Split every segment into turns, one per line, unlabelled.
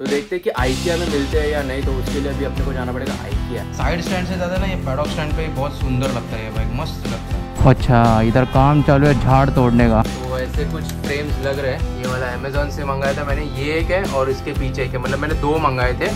तो देखते हैं कि आइकिया में मिलते हैं या नहीं तो उसके लिए अभी अपने को जाना पड़ेगा आईकिया
साइड स्टैंड से ज़्यादा ना ये पैडॉक स्टैंड पे बहुत सुंदर लगता है भाई बाइक मस्त लगता है।
अच्छा इधर काम चालू है झाड़ तोड़ने का।
तो ऐसे कुछ फ्रेम्स लग रहे हैं। ये वाला अमेजोन से मंगाया था मैंने ये एक है और इसके पीछे एक है। मतलब मैंने दो मंगाए थे।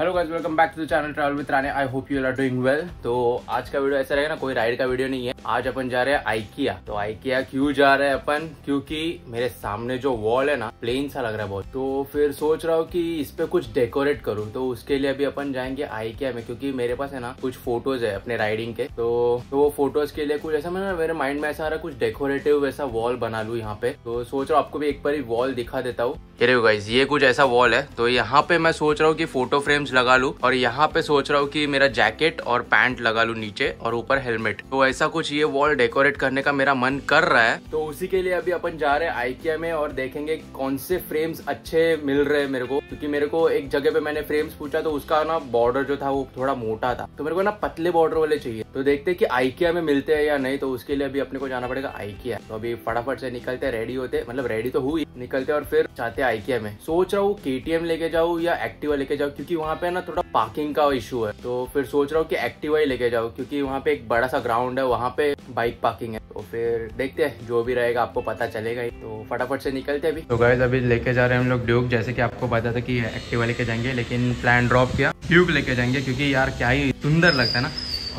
Hello guys welcome back to the channel travel with Rane I hope you are doing well तो आज का वीडियो ऐसा रहेगा ना कोई राइड का वीडियो नहीं है। आज अपन जा रहे हैं आइकिया तो आइकिया क्यों जा रहे हैं अपन? क्योंकि मेरे सामने जो वॉल है ना प्लेन सा लग रहा है बहुत। तो फिर सोच रहा हूँ कि इस पे कुछ डेकोरेट करूँ। तो उसके लिए अभी अपन जाएँगे आइकिया में क्योंकि मेरे पास है ना कुछ फ़ोटोज़ है अपने राइडिंग के। तो, तो वो फ़ोटोज़ के लिए कुछ ऐसा मैं मेरे माइंड में ऐसा आ रहा है कुछ डेकोरेटिव वैसा वॉल बना लू यहाँ पे। तो सोच रहा हूँ आपको भी एक बार वॉल दिखा देता हूँ। गाइज़ ये कुछ ऐसा वॉल है। तो यहाँ पे मैं सोच रहा हूँ कि फ़ोटो फ्रेम्स लगा लू और यहाँ पे सोच रहा हूँ कि मेरा जैकेट और पैंट लगा लू नीचे और ऊपर हेलमेट तो ऐसा कुछ ये वॉल डेकोरेट करने का मेरा मन कर रहा है। तो उसी के लिए अभी अपन जा रहे हैं आइकिया में और देखेंगे कौन से फ्रेम्स अच्छे मिल रहे हैं मेरे को। क्योंकि मेरे को एक जगह पे मैंने फ्रेम्स पूछा तो उसका ना बॉर्डर जो था वो थोड़ा मोटा था। तो मेरे को ना पतले बॉर्डर वाले चाहिए। तो देखते कि आइकिया में मिलते हैं या नहीं। तो उसके लिए अभी अपने को जाना पड़ेगा आइकिया तो अभी फटाफट से निकलते रेडी होते मतलब रेडी तो हुई। निकलते और फिर जाते आइकिया में। सोच रहा हूँ के लेके जाऊ या एक्टिवा लेके जाऊ, क्योंकि वहाँ पे ना थोड़ा पार्किंग का इशू है। तो फिर सोच रहा हूँ कि एक्टिवा ही लेके जाओ क्योंकि वहाँ पे एक बड़ा सा ग्राउंड है, वहाँ पे बाइक पार्किंग है। तो फिर देखते हैं, जो भी रहेगा आपको पता चलेगा ही। तो फटाफट से निकलते अभी।
तो गाइज़ अभी लेके जा रहे हैं हम लोग ड्यूक जैसे कि आपको पता था कि एक्टिवा लेके जाएँगे, लेकिन प्लान ड्रॉप किया। ड्यूक लेके जाएँगे, क्योंकि यार क्या ही सुंदर लगता है ना।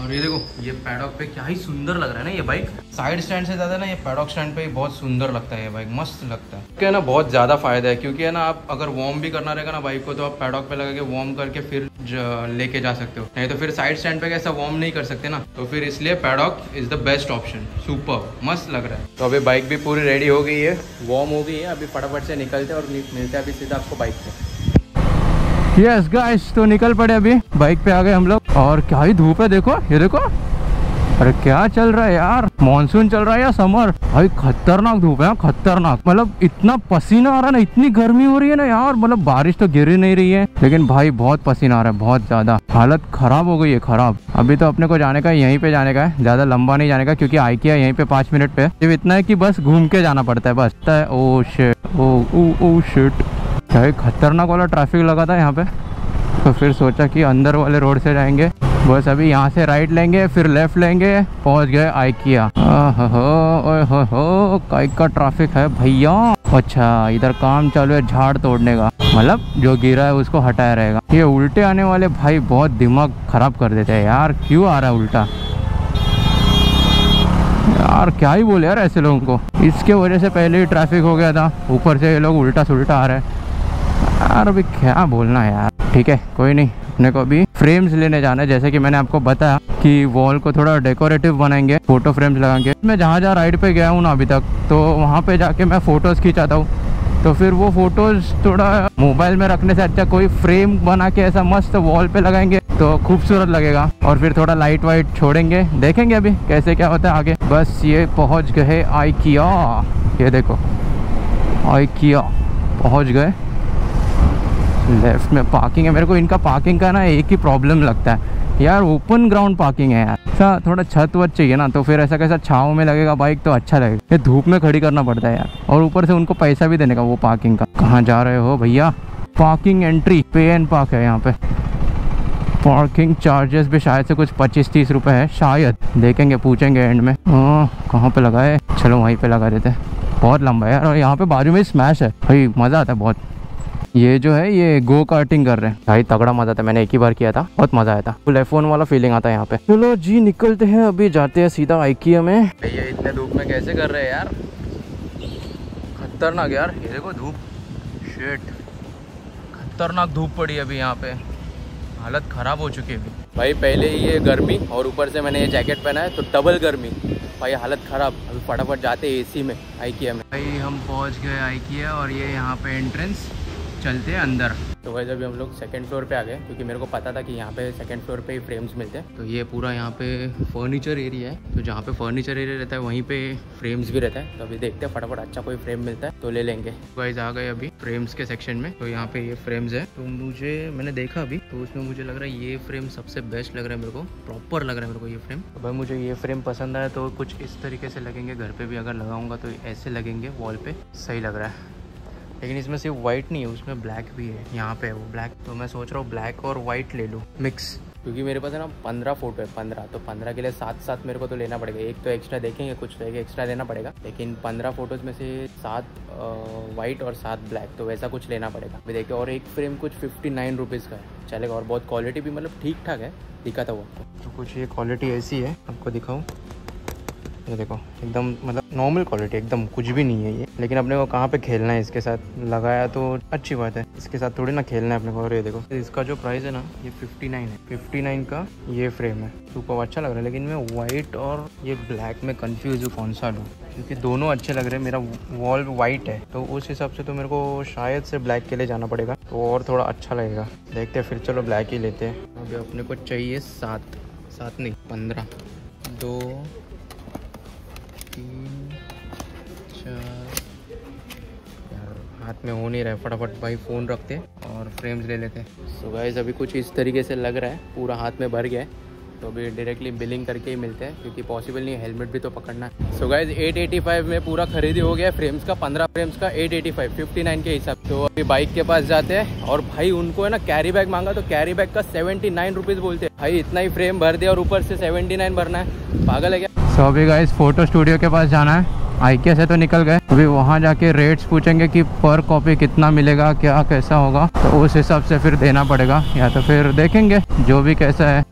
और ये देखो, ये पैडॉक पे क्या ही सुंदर लग रहा है ना ये बाइक साइड स्टैंड से ज़्यादा ना ये पैडॉक स्टैंड पे बहुत सुंदर लगता है ये बाइक मस्त लगता है। ना बहुत ज़्यादा फ़ायदा है, क्योंकि है ना आप अगर वार्म भी करना रहेगा ना बाइक को तो आप पैडॉक पे लगा के वार्म करके फिर लेके जा सकते हो। नहीं तो फिर साइड स्टैंड पे कैसा वार्म नहीं कर सकते ना तो फिर इसलिए paddock is the best option super मस्त लग रहा है। तो अभी बाइक भी पूरी रेडी हो गई है
वार्म हो गई है, अभी फटाफट से निकलते और मिलते अभी सीधा आपको बाइक पे।
यस गाइस तो निकल पड़े अभी। बाइक पे आ गए हम लोग। और क्या ही धूप है, देखो, ये देखो। अरे क्या चल रहा है यार? मानसून चल रहा है या समर भाई, खतरनाक धूप है खतरनाक। मतलब इतना पसीना आ रहा है ना, इतनी गर्मी हो रही है ना यार। मतलब बारिश तो गिर ही नहीं रही है। लेकिन भाई, बहुत पसीना आ रहा है, बहुत ज़्यादा। हालत खराब हो गई है, खराब। अभी तो अपने को जाने का, यहीं पे जाने का है। ज़्यादा लंबा नहीं जाने का, क्योंकि आई किया यहीं पे पाँच मिनट पे सिर्फ़ इतना है की बस घूम के जाना पड़ता है, बस। ओ शेट ओ ओ शिट खतरनाक वाला ट्रैफ़िक लगा था यहाँ पे। तो फिर सोचा कि अंदर वाले रोड से जाएँगे। बस अभी यहाँ से राइट लेंगे, फिर लेफ़्ट लेंगे, पहुँच गए आइकिया हो हो का ट्रैफ़िक है भैया? अच्छा इधर काम चालू है झाड़ तोड़ने का। मतलब जो गिरा है उसको हटाया रहेगा। ये उल्टे आने वाले भाई बहुत दिमाग खराब कर देते हैं। यार, क्यों आ रहा है उल्टा? यार, क्या ही बोले यार ऐसे लोगों को। इसके वजह से पहले ही ट्रैफ़िक हो गया था। ऊपर से ये लोग उल्टा सुल्टा आ रहे हैं। यार, अभी क्या बोलना यार? ठीक है, कोई नहीं, अपने को अभी फ्रेम्स लेने जाना है। जैसे कि मैंने आपको बताया कि वॉल को थोड़ा डेकोरेटिव बनाएँगे फ़ोटो फ्रेम्स लगाएँगे। मैं जहाँ जहाँ राइड पे गया हूँ ना अभी तक तो वहाँ पे जाके मैं फ़ोटोज़ खींचाता हूँ। तो फिर वो फ़ोटोज़ थोड़ा मोबाइल में रखने से अच्छा कोई फ्रेम बना के ऐसा मस्त वॉल पे लगाएँगे तो खूबसूरत लगेगा। और फिर थोड़ा लाइट वाइट छोड़ेंगे। देखेंगे अभी कैसे क्या होता है आगे। बस ये पहुँच गए आई किया ये देखो आई किया पहुँच गए। लेफ़्ट में पार्किंग है। मेरे को इनका पार्किंग का ना एक ही प्रॉब्लम लगता है। यार ओपन ग्राउंड पार्किंग है यार। ऐसा थोड़ा छत वत चाहिए ना तो फिर ऐसा कैसा छाव में लगेगा बाइक तो अच्छा लगेगा। ये धूप में खड़ी करना पड़ता है यार। और ऊपर से उनको पैसा भी देने का, वो पार्किंग का। कहाँ जा रहे हो भैया? पार्किंग एंट्री पे एंड पार्क है यहाँ पे। पार्किंग चार्जेस भी शायद से कुछ पच्चीस तीस रुपए है, शायद। देखेंगे, पूछेंगे एंड में। कहाँ पे लगा है? चलो वहीं पे लगा देते बहुत लंबा है और यहाँ पे बाजू में स्मैश है। भाई, मज़ा आता है बहुत। ये जो है, ये गो कार्टिंग कर रहे हैं। भाई, तगड़ा मज़ा था, मैंने एक ही बार किया था। बहुत मज़ा आया था। फुल एफोन वाला फीलिंग आता है यहाँ पे। चलो जी, निकलते हैं अभी, जाते हैं सीधा आइकिया में।
भैया इतने धूप में कैसे कर रहे हैं यार? खतरनाक यार। ये देखो धूप। शेट खतरनाक धूप पड़ी अभी यहाँ पे। हालत ख़राब हो चुकी है भाई, पहले ही ये गर्मी, और ऊपर से मैंने ये जैकेट पहना है तो डबल गर्मी। भाई, हालत ख़राब। अभी फटाफट जाते हैं एसी में आइकिया में।
भाई, हम पहुँच गए आइकिया और ये यहाँ पे एंट्रेंस चलते हैं अंदर।
तो वैसे अभी हम लोग सेकंड फ्लोर पे आ गए क्योंकि मेरे को पता था कि यहाँ पे सेकंड फ्लोर पे ही फ्रेम्स मिलते हैं।
तो ये पूरा यहाँ पे फर्नीचर एरिया है। तो जहाँ पे फर्नीचर एरिया रहता है वहीं पे
फ्रेम्स भी रहता है। तो अभी देखते हैं फटाफट अच्छा कोई फ्रेम मिलता है तो ले लेंगे।
वाइज आ गए अभी फ्रेम्स के सेक्शन में। तो यहाँ पे ये फ्रेम्स है। तो मुझे मैंने देखा अभी तो उसमें मुझे लग रहा है ये फ्रेम सबसे बेस्ट लग रहा है मेरे को। प्रॉपर लग रहा है मेरे को ये फ्रेम तो भाई मुझे ये फ्रेम पसंद आया तो कुछ इस तरीके से लगेंगे। घर पे भी अगर लगाऊँगा तो ऐसे लगेंगे वॉल पे। सही लग रहा है। लेकिन इसमें सिर्फ़ व्हाइट नहीं है उसमें ब्लैक भी है यहाँ पे है वो ब्लैक तो मैं सोच रहा हूँ ब्लैक और व्हाइट ले लूँ मिक्स
क्योंकि मेरे पास है ना पंद्रह फ़ोटो है पंद्रह। तो पंद्रह के लिए सात सात मेरे को तो लेना पड़ेगा। एक तो एक्स्ट्रा देखेंगे कुछ तो एक एक्स्ट्रा लेना पड़ेगा। लेकिन पंद्रह फ़ोटोज़ में से सात वाइट और सात ब्लैक तो वैसा कुछ लेना पड़ेगा। अभी देखिए और एक फ्रेम कुछ फिफ्टी नाइन रुपीज़ का है। चलेगा और बहुत क्वालिटी भी मतलब ठीक ठाक है दिखा था वो
तो कुछ ये क्वालिटी ऐसी है आपको दिखाऊँ। ये देखो, एकदम मतलब नॉर्मल क्वालिटी एकदम कुछ भी नहीं है ये। लेकिन अपने को कहाँ पे खेलना है इसके साथ? लगाया तो अच्छी बात है। इसके साथ थोड़ी ना खेलना है अपने को। और ये देखो, इसका जो प्राइस है ना, ये 59 है। 59 का ये फ्रेम है। सुपर अच्छा लग रहा है, लेकिन मैं वाइट और ये ब्लैक में कन्फ्यूज़ हूँ कौन सा लूँ? क्योंकि दोनों अच्छे लग रहे हैं। मेरा वॉल वाइट है। तो उस हिसाब से तो मेरे को शायद से ब्लैक के लिए जाना पड़ेगा। तो और थोड़ा अच्छा लगेगा। देखते हैं, फिर चलो ब्लैक ही लेते हैं। अभी अपने को चाहिए सात। सात नहीं, पंद्रह। दो तीन, चार। हाथ में हो नहीं रहा है, फटाफट भाई फ़ोन रखते और फ्रेम्स ले लेते।
सो गाइस अभी कुछ इस तरीके से लग रहा है, पूरा हाथ में भर गया है। तो अभी डायरेक्टली बिलिंग करके ही मिलते हैं, क्योंकि पॉसिबल नहीं है हेलमेट भी तो पकड़ना है। सो गाइज़ 885 में पूरा खरीदी हो गया फ्रेम्स का 15 फ्रेम्स का 885 59 के हिसाब तो अभी बाइक के पास जाते हैं, और भाई उनको है ना कैरी बैग मांगा तो कैरी बैग का सेवेंटी नाइन बोलते हैं। भाई, इतना ही फ्रेम भर दिया और ऊपर से सेवेंटी भरना है। पागल है क्या?
सो अभी गाइस फ़ोटो स्टूडियो के पास जाना है। आईके से तो निकल गए। अभी वहाँ जाके रेट्स पूछेंगे कि पर कॉपी कितना मिलेगा, क्या, कैसा होगा। तो उस हिसाब से फिर देना पड़ेगा। या तो फिर देखेंगे, जो भी कैसा है।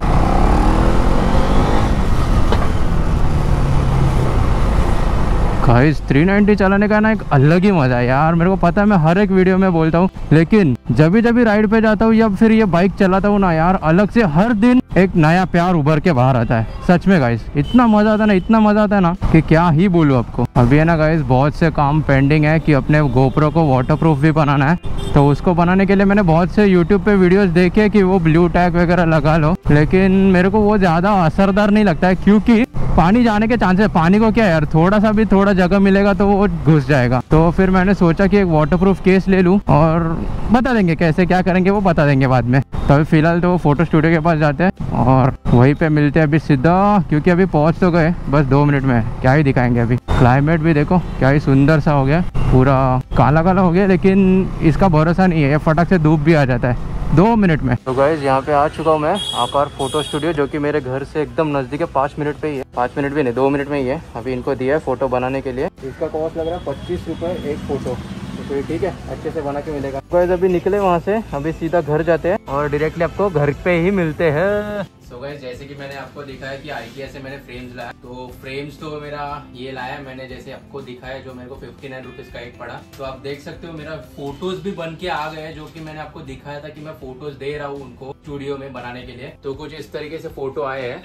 गाइस 390 चलाने का ना एक अलग ही मज़ा है यार। मेरे को पता है, मैं हर एक वीडियो में बोलता हूँ। लेकिन जब भी जब भी राइड पे जाता हूँ या फिर ये बाइक चलाता हूँ ना यार, अलग से हर दिन एक नया प्यार उभर के बाहर आता है। सच में गाइस इतना मज़ा आता है ना, इतना मज़ा आता है ना कि क्या ही बोलूँ आपको। अभी है ना गाइस बहुत से काम पेंडिंग है कि अपने गोप्रो को वाटर भी बनाना है। तो उसको बनाने के लिए मैंने बहुत से यूट्यूब पे वीडियोस देखे कि वो ब्लू टैग वगैरह लगा लो। लेकिन मेरे को वो ज़्यादा असरदार नहीं लगता है, क्योंकि पानी जाने के चांसेस पानी को क्या यार? थोड़ा सा भी थोड़ा जगह मिलेगा तो वो घुस जाएगा। तो फिर मैंने सोचा कि एक वाटरप्रूफ केस ले लूँ और बता देंगे कैसे क्या करेंगे वो बता देंगे बाद में। तो अभी फ़िलहाल तो वो फ़ोटो स्टूडियो के पास जाते हैं और वहीं पे मिलते हैं अभी सीधा, क्योंकि अभी पहुँच तो गए, बस दो मिनट में। क्या ही दिखाएँगे अभी। क्लाइमेट भी देखो, क्या ही सुंदर सा हो गया। पूरा काला काला हो गया, लेकिन इसका भरोसा नहीं है। फटक से धूप भी आ जाता है। दो मिनट में।
तो गाइज़ यहाँ पे आ चुका हूँ मैं आकार फ़ोटो स्टूडियो जो कि मेरे घर से एकदम नज़दीक है, पाँच मिनट पे ही है। पाँच मिनट भी नहीं, दो मिनट में ही है। अभी इनको दिया है फ़ोटो बनाने के लिए। इसका कॉस्ट लग रहा है पच्चीस रुपये एक फ़ोटो तो ये ठीक है, अच्छे से बना के मिलेगा। गैस अभी निकले वहाँ से, अभी सीधा घर जाते हैं और डायरेक्टली आपको घर पे ही मिलते हैं।
सो so गैस जैसे कि मैंने आपको दिखाया कि आईकिया से मैंने फ्रेम्स लाया तो फ्रेम्स तो मेरा ये लाया, मैंने जैसे आपको दिखाया जो मेरे को फिफ्टी नाइन रुपीज़ का एक पड़ा। तो आप देख सकते हो मेरा फ़ोटोज़ भी बन के आ गए जो कि मैंने आपको दिखाया था कि मैं फ़ोटोज़ दे रहा हूँ उनको स्टूडियो में बनाने के लिए। तो कुछ इस तरीके से फ़ोटो आए हैं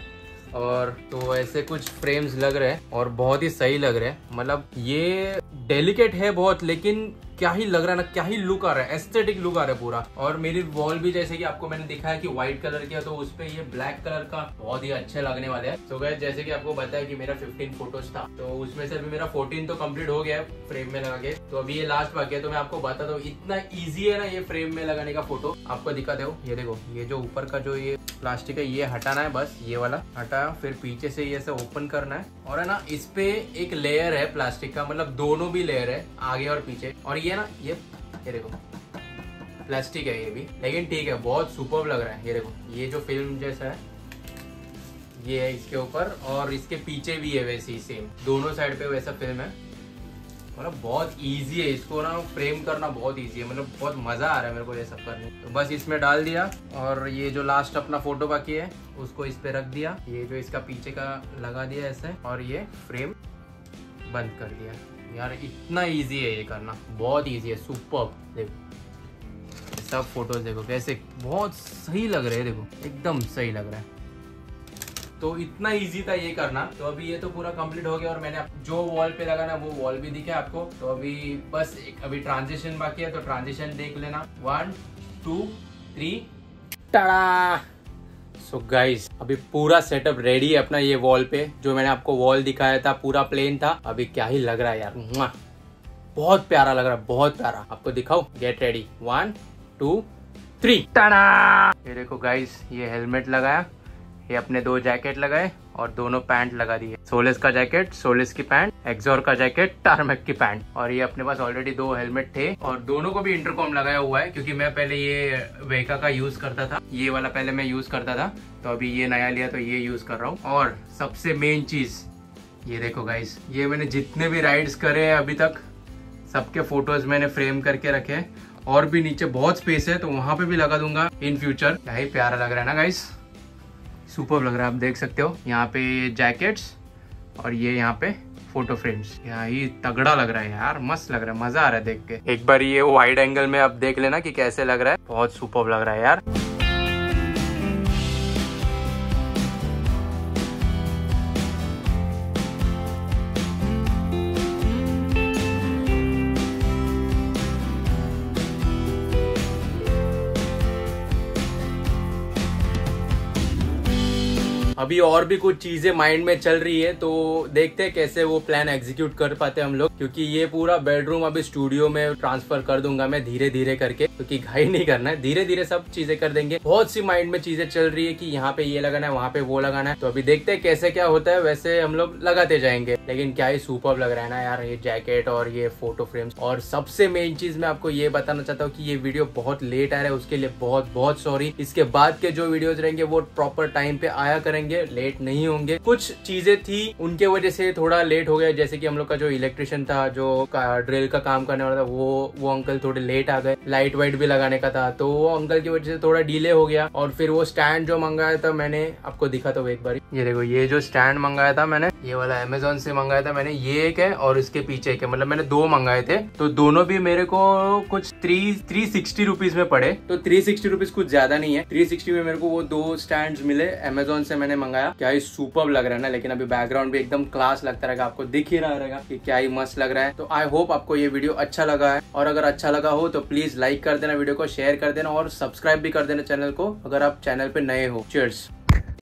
और तो ऐसे कुछ फ्रेम्स लग रहे हैं और बहुत ही सही लग रहे हैं। मतलब ये डेलिकेट है बहुत, लेकिन क्या ही लग रहा है ना, क्या ही लुक आ रहा है एस्थेटिक लुक आ रहा है पूरा। और मेरी वॉल भी जैसे कि आपको मैंने दिखाया कि व्हाइट कलर किया तो उस पर ये ब्लैक कलर का बहुत ही अच्छे लगने वाले हैं। तो गए जैसे कि आपको बताया कि मेरा 15 फ़ोटोज़ था तो उसमें से अभी मेरा 14 तो कंप्लीट हो गया है फ्रेम में लगा के। तो अभी ये लास्ट बाकी है तो मैं आपको बता हूँ, इतना ईजी है ना ये फ्रेम में लगाने का फ़ोटो आपको दिखाते हो ये देखो, ये जो ऊपर का जो ये प्लास्टिक है, ये हटाना है बस, ये वाला हटाया, फिर पीछे से ये ओपन करना है। और है ना, इस पे एक लेयर है प्लास्टिक का मतलब दोनों भी लेयर है, आगे और पीछे। और ये ना, ये ये देखो। प्लास्टिक है ये भी, लेकिन ठीक है, बहुत सुपर लग रहा है, ये देखो। ये जो फ़िल्म जैसा है, ये है इसके ऊपर, और इसके पीछे भी है वैसे ही सेम दोनों साइड पे वैसा फ़िल्म है। मतलब बहुत इजी है, इसको ना फ्रेम करना बहुत इजी है। मतलब बहुत मज़ा आ रहा है मेरे को ये सब करने। तो बस इसमें डाल दिया, और ये जो लास्ट अपना फ़ोटो बाकी है, उसको इस पे रख दिया। ये जो इसका पीछे का लगा दिया ऐसे, और ये फ्रेम बंद कर दिया। यार, इतना इजी है ये करना। बहुत इजी है सुपर देखो सब फ़ोटोज़ देखो, कैसे बहुत सही लग रहे हैं, देखो, एकदम सही लग रहा है। तो इतना इजी था ये करना। तो अभी ये तो पूरा कंप्लीट हो गया और मैंने जो वॉल पे लगाना वो वॉल भी दिखा आपको। तो अभी बस एक अभी ट्रांजिशन बाकी है तो ट्रांजिशन देख लेना। One two three tada so so guys अभी पूरा सेटअप रेडी है अपना ये वॉल पे। जो मैंने आपको वॉल दिखाया था, पूरा प्लेन था। अभी क्या ही लग रहा है यार। बहुत प्यारा लग रहा है, बहुत प्यारा। आपको दिखाओ get ready one two three ये देखो गाइज़ ये हेलमेट लगाया। ये अपने दो जैकेट लगाए और दोनों पैंट लगा दिए।
सोलिस का जैकेट, सोलिस की पैंट, एक्सोर का जैकेट, टारमेक की पैंट। और ये अपने पास ऑलरेडी दो हेलमेट थे और दोनों को भी इंटरकॉम लगाया हुआ है, क्योंकि मैं पहले ये वेका का यूज़ करता था। ये वाला पहले मैं यूज़ करता था तो अभी ये नया लिया तो ये यूज़ कर रहा हूँ। और सबसे मेन चीज़, ये देखो गाइस ये मैंने जितने भी राइड्स करे हैं अभी तक, सबके फ़ोटोज़ मैंने फ्रेम करके रखे और भी नीचे बहुत स्पेस है तो वहाँ पे भी लगा दूँगा इन फ्यूचर क्या ही प्यारा लग रहा है ना गाइस सुपर लग रहा है, आप देख सकते हो। यहाँ पे जैकेट्स और ये यहाँ पे फ़ोटो फ्रेम्स यहाँ ही तगड़ा लग रहा है यार, मस्त लग रहा है, मज़ा आ रहा है देख के। एक बार ये वाइड एंगल में आप देख लेना कि कैसे लग रहा है। बहुत सुपर लग रहा है यार। अभी और भी कुछ चीज़ें माइंड में चल रही है तो देखते हैं कैसे वो प्लान एग्जीक्यूट कर पाते हम लोग, क्योंकि ये पूरा बेडरूम अभी स्टूडियो में ट्रांसफ़र कर दूँगा मैं धीरे धीरे करके, क्योंकि घाई नहीं करना है। धीरे धीरे सब चीज़ें कर देंगे। बहुत सी माइंड में चीज़ें चल रही है कि यहाँ पे ये लगाना है, वहाँ पे वो लगाना है। तो अभी देखते हैं कैसे क्या होता है, वैसे हम लोग लगाते जाएँगे। लेकिन क्या ही सुपर लग रहा है ना यार, ये जैकेट और ये फ़ोटो फ्रेम्स और सबसे मेन चीज़ मैं आपको ये बताना चाहता हूँ कि ये वीडियो बहुत लेट आ रहा है, उसके लिए बहुत बहुत सॉरी इसके बाद के जो वीडियोज़ रहेंगे, वो प्रॉपर टाइम पे आया करेंगे। लेट नहीं होंगे। कुछ चीज़ें थी, उनके वजह से थोड़ा लेट हो गया। जैसे कि हम लोग का जो इलेक्ट्रिशियन था, जो ड्रिल का काम करने वाला था, वो वो अंकल थोड़े लेट आ गए। लाइट वाइट भी लगाने का था तो वो अंकल की वजह से थोड़ा डिले हो गया। और फिर वो स्टैंड जो मंगाया था, मैंने आपको दिखा तो एक बार। ये देखो, ये जो स्टैंड मंगाया था मैंने, ये वाला अमेजोन से मंगाया था मैंने, ये एक है और इसके पीछे एक है। मतलब मैंने दो मंगाए थे तो दोनों भी मेरे को कुछ थ्री थ्री सिक्सटी रुपीज़ में पड़े। तो थ्री सिक्सटी रुपीज़ कुछ ज़्यादा नहीं है। थ्री सिक्सटी में मेरे को वो दो स्टैंड मिले अमेजोन से मैंने मंगाया। क्या ही सुपर लग रहा है ना, लेकिन अभी बैकग्राउंड भी एकदम क्लास लगता रहेगा, आपको दिख ही रहा रहेगा कि क्या ही मस्त लग रहा है। तो आई होप आपको ये वीडियो अच्छा लगा है। और अगर अच्छा लगा हो तो प्लीज़ लाइक कर देना वीडियो को शेयर कर देना और सब्सक्राइब भी कर देना चैनल को, अगर आप चैनल पे नए हो। चेयर्स